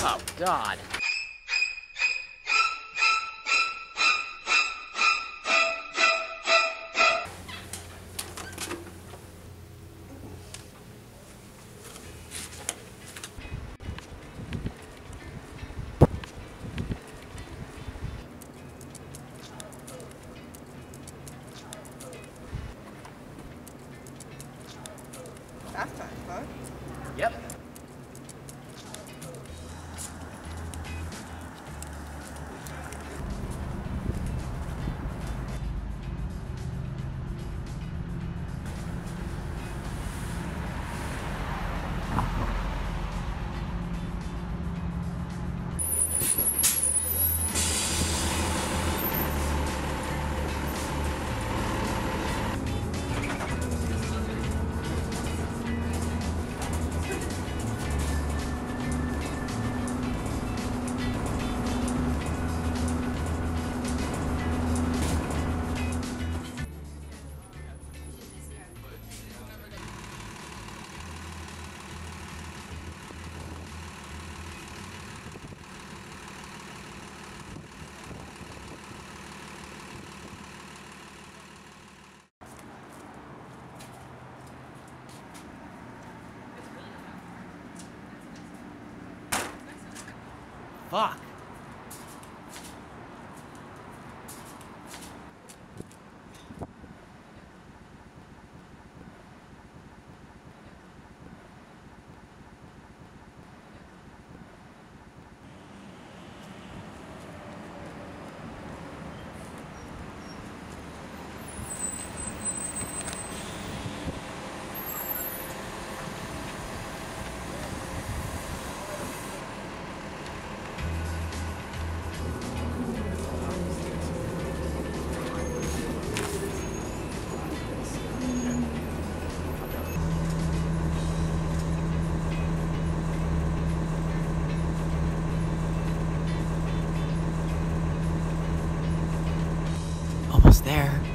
Oh, God. Fuck. There.